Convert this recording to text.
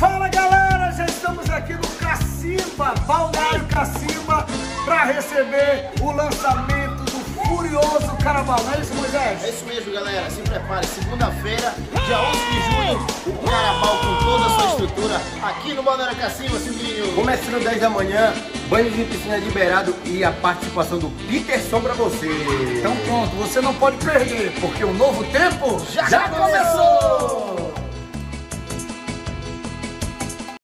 Fala galera, já estamos aqui no Cacimba, Balneário Cacimba, para receber o lançamento do Furioso Carnaval. É isso, Moisés? É isso mesmo, galera. Se prepare. Segunda-feira, dia 11 de junho, o Carnaval com toda a sua estrutura aqui no Balneário Cacimba, Silvinho. Começando 10 da manhã, banho de piscina liberado e a participação do Peterson pra você. Então pronto, você não pode perder, porque o novo tempo Já, já começou!